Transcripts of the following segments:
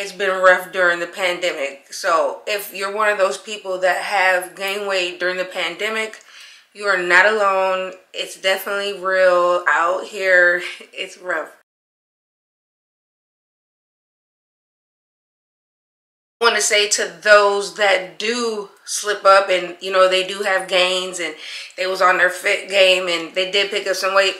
it's been rough during the pandemic. So if you're one of those people that have gained weight during the pandemic, you are not alone. It's definitely real out here. It's rough. I want to say to those that do slip up and you know they do have gains and they was on their fit game and they did pick up some weight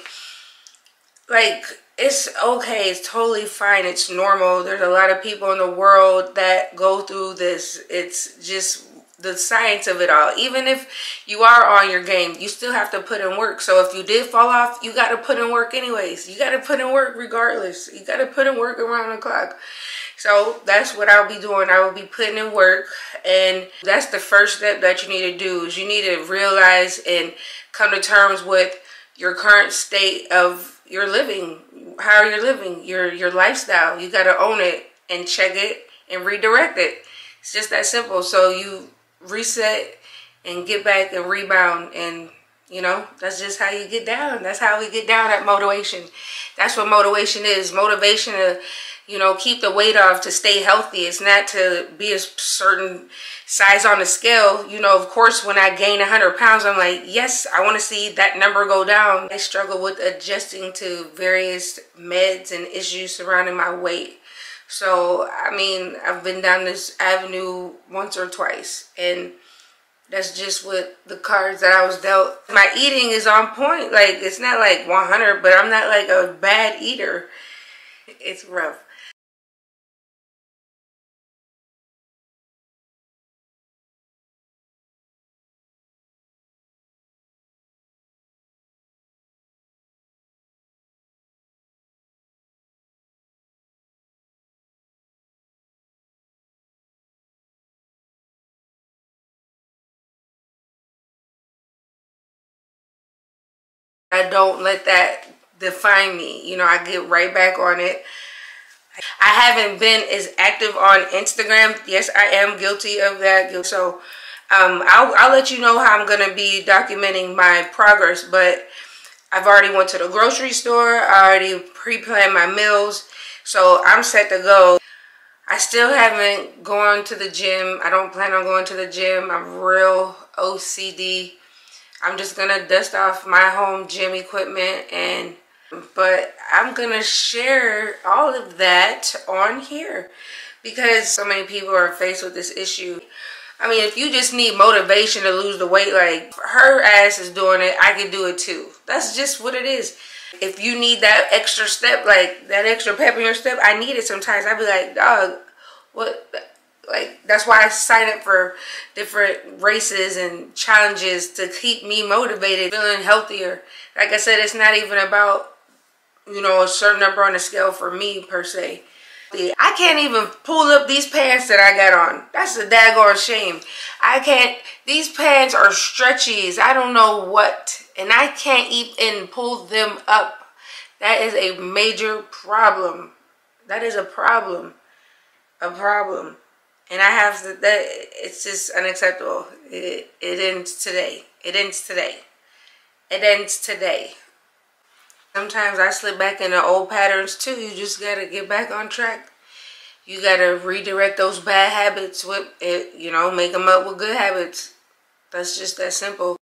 like it's okay it's totally fine it's normal. There's a lot of people in the world that go through this. It's just the science of it all. Even if you are on your game you still have to put in work. So if you did fall off you got to put in work anyways. You got to put in work regardless. You got to put in work around the clock. So that's what I'll be doing. I will be putting in work. And that's the first step that you need to do is you need to realize and come to terms with your current state of your living, how you're living, your your lifestyle. You got to own it and check it and redirect it. It's just that simple. So you reset and get back and rebound and you know that's just how you get down that's how we get down at Motiweightion that's what Motiweightion is motivation to you know, keep the weight off to stay healthy. It's not to be a certain size on the scale. You know, of course, when I gain 100 pounds, I'm like, yes, I want to see that number go down. I struggle with adjusting to various meds and issues surrounding my weight. So, I mean, I've been down this avenue once or twice. And that's just what the cards that I was dealt. My eating is on point. Like, it's not like 100, but I'm not like a bad eater. It's rough. I don't let that define me. You know, I get right back on it. I haven't been as active on Instagram. Yes, I am guilty of that. So um, I'll, I'll let you know how I'm going to be documenting my progress. But I've already went to the grocery store. I already pre-planned my meals. So I'm set to go. I still haven't gone to the gym. I don't plan on going to the gym. I'm real OCD I'm just gonna dust off my home gym equipment and but I'm gonna share all of that on here because so many people are faced with this issue. I mean, if you just need motivation to lose the weight, like her ass is doing it, I can do it too. That's just what it is. If you need that extra step, like that extra pep in your step, I need it sometimes. I'd be like, dog, what? Like that's why I sign up for different races and challenges to keep me motivated, feeling healthier. Like I said, it's not even about you know a certain number on the scale for me per se. I can't even pull up these pants that I got on. That's a daggone shame. I can't. These pants are stretchies. I don't know what, and I can't even pull them up. That is a major problem. That is a problem. A problem and I have that it's just unacceptable. It, it ends today. It ends today. It ends today. Sometimes I slip back into old patterns too. You just gotta get back on track. You gotta redirect those bad habits with it, you know, make them up with good habits. That's just that simple.